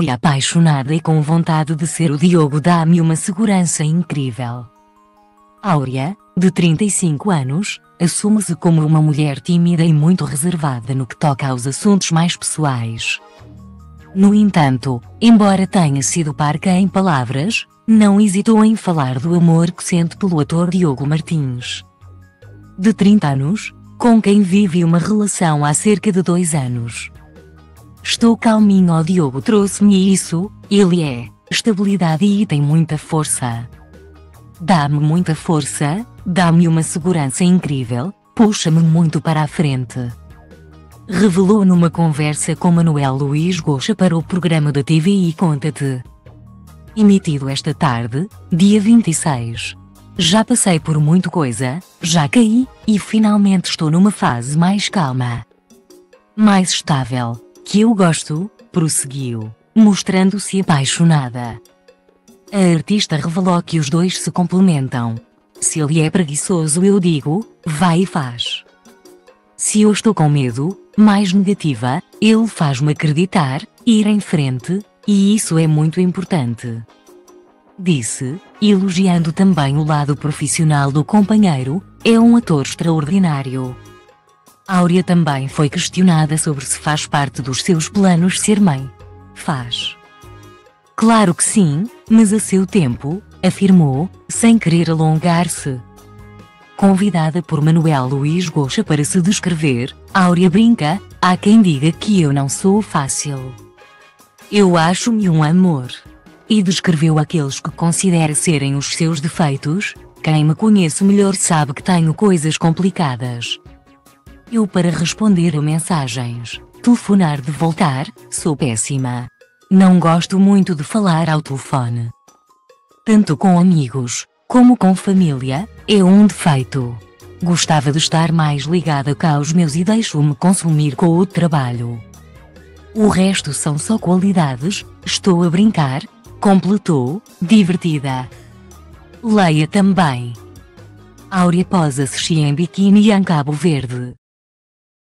Áurea apaixonada e com vontade de ser o Diogo dá-me uma segurança incrível. Áurea, de 35 anos, assume-se como uma mulher tímida e muito reservada no que toca aos assuntos mais pessoais. No entanto, embora tenha sido parca em palavras, não hesitou em falar do amor que sente pelo ator Diogo Martins. De 30 anos, com quem vive uma relação há cerca de dois anos. Estou calminho, o Diogo trouxe-me isso, ele é estabilidade e tem muita força. Dá-me muita força, dá-me uma segurança incrível, puxa-me muito para a frente. Revelou numa conversa com Manuel Luiz Goxa para o programa da TVI Conta-te. Emitido esta tarde, dia 26. Já passei por muito coisa, já caí, e finalmente estou numa fase mais calma. Mais estável, que eu gosto, prosseguiu, mostrando-se apaixonada. A artista revelou que os dois se complementam. Se ele é preguiçoso, eu digo, vai e faz. Se eu estou com medo, mais negativa, ele faz-me acreditar, ir em frente, e isso é muito importante. Disse, elogiando também o lado profissional do companheiro, é um ator extraordinário. Áurea também foi questionada sobre se faz parte dos seus planos ser mãe. Faz. Claro que sim, mas a seu tempo, afirmou, sem querer alongar-se. Convidada por Manuel Luiz Goxa para se descrever, Áurea brinca, há quem diga que eu não sou fácil. Eu acho-me um amor. E descreveu aqueles que considera serem os seus defeitos, quem me conhece melhor sabe que tenho coisas complicadas. Eu para responder a mensagens, telefonar de voltar, sou péssima. Não gosto muito de falar ao telefone. Tanto com amigos, como com família, é um defeito. Gostava de estar mais ligada cá aos meus e deixo-me consumir com o trabalho. O resto são só qualidades, estou a brincar, completou, divertida. Leia também. Áurea posa-se em biquíni em Cabo Verde.